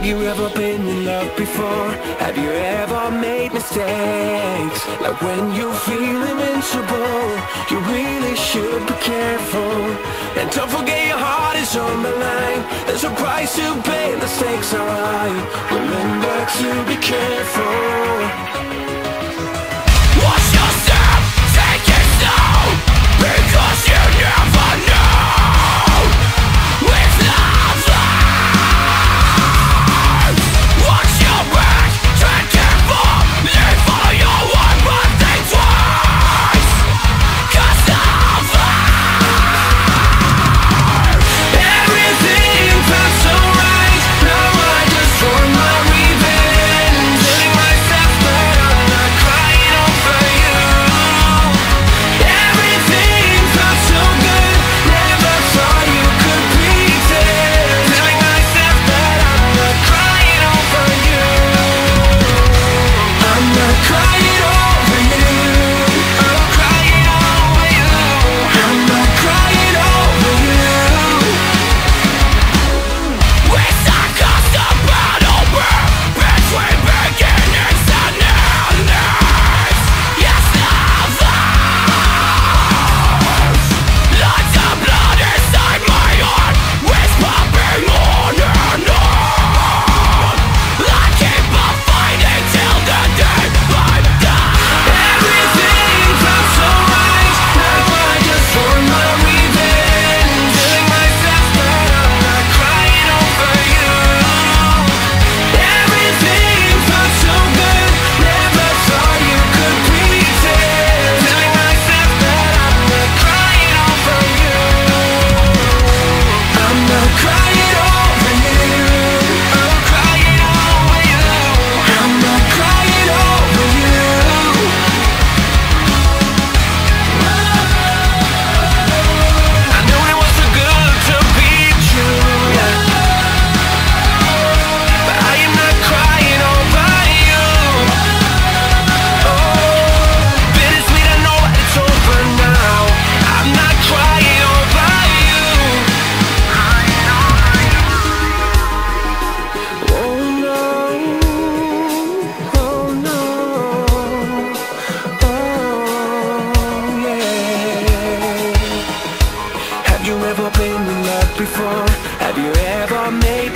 Have you ever been in love before? Have you ever made mistakes? Like when you feel invincible You really should be careful And don't forget your heart is on the line There's a price to pay, the stakes are high Remember to be careful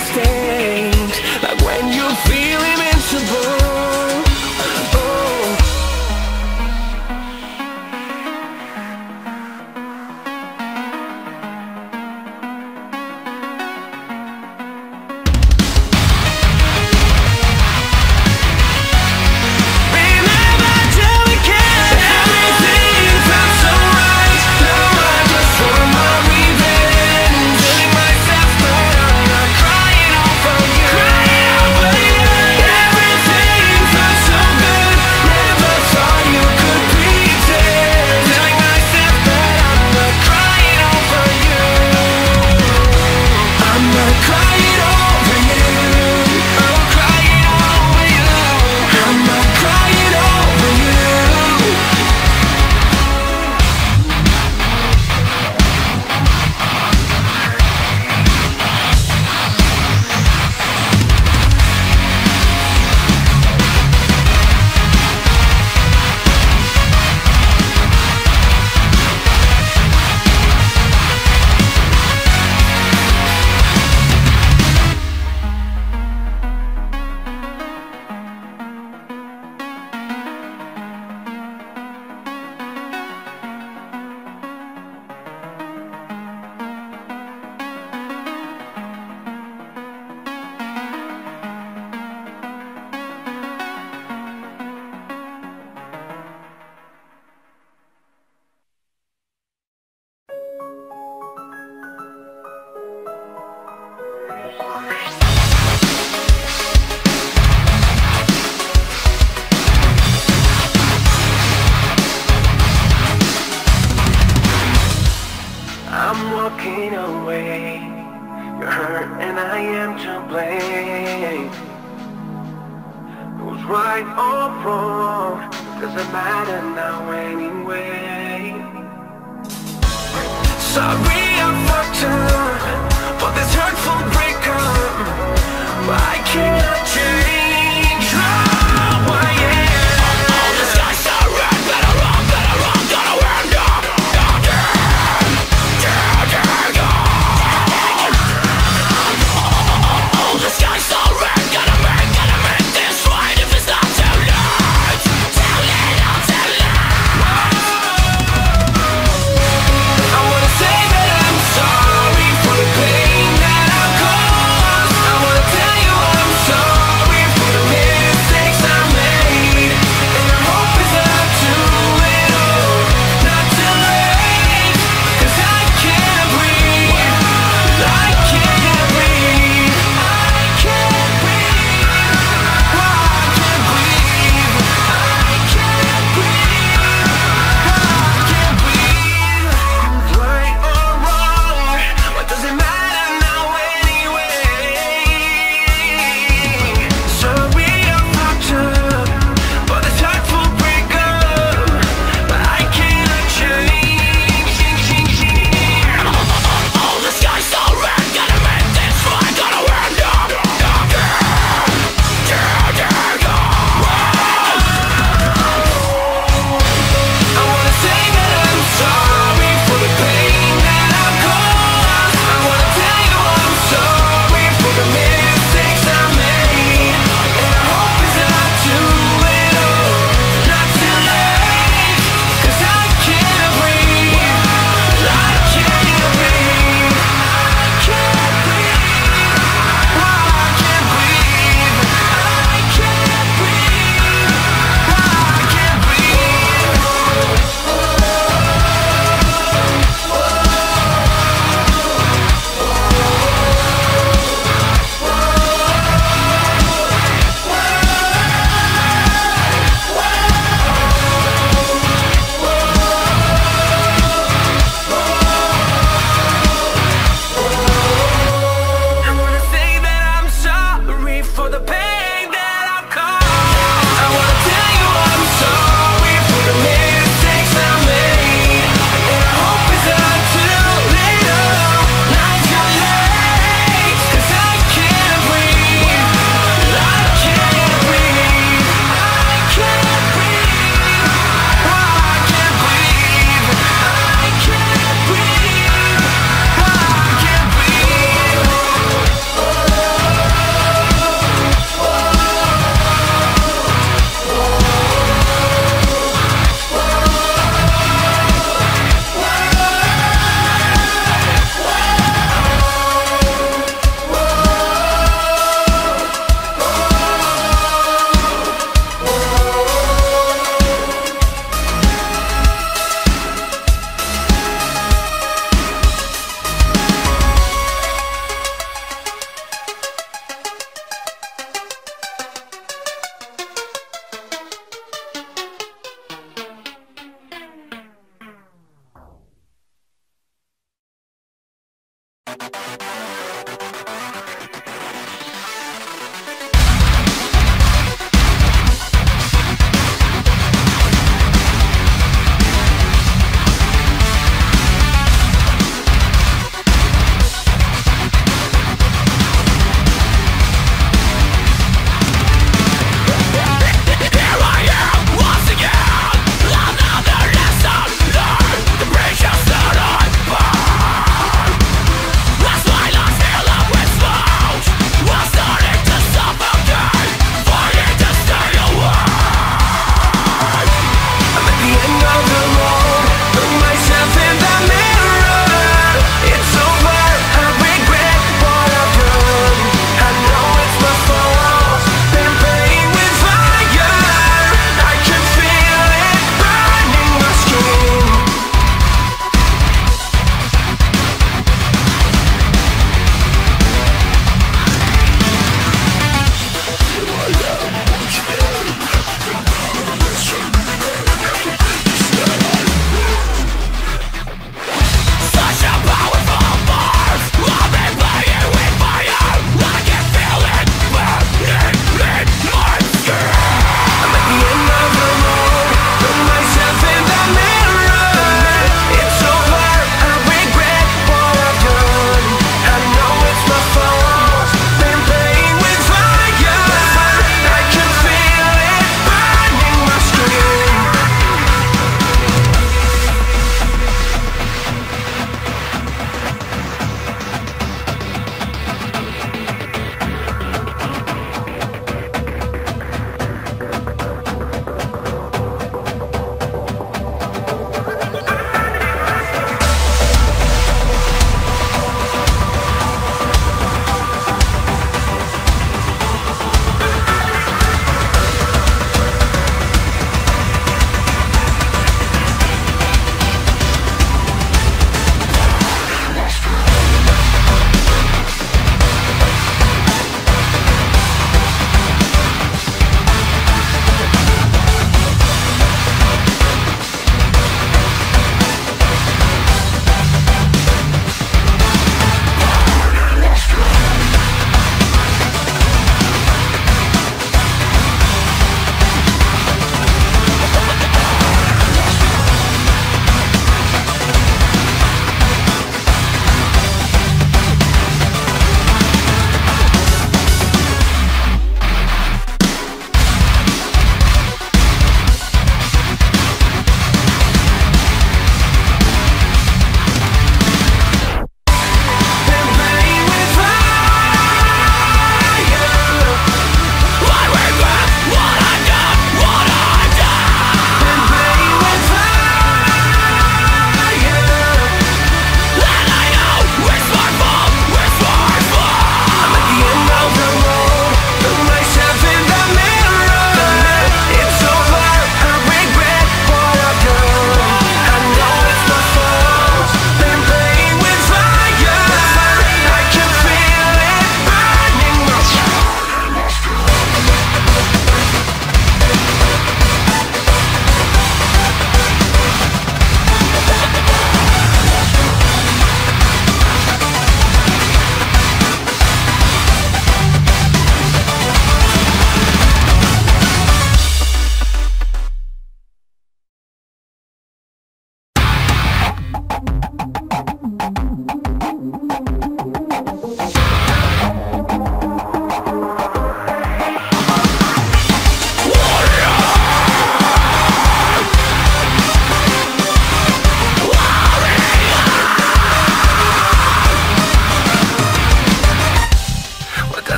stay.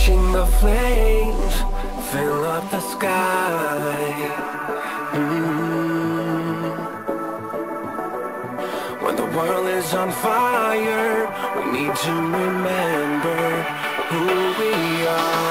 Watching the flames fill up the sky mm -hmm. When the world is on fire We need to remember who we are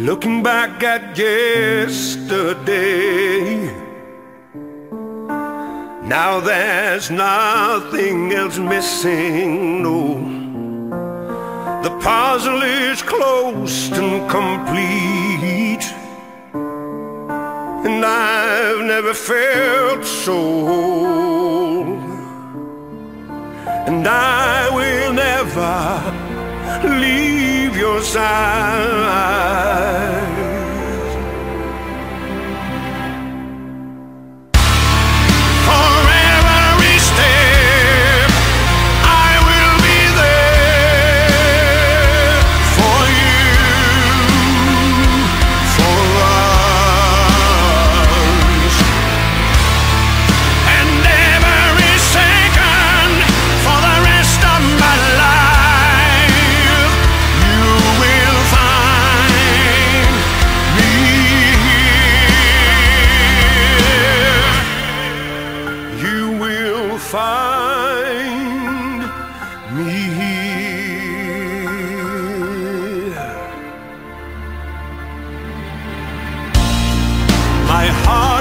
Looking back at yesterday. Now there's nothing else missing, no. The puzzle is closed and complete. And I've never felt so whole. And I will never leave your side. my heart.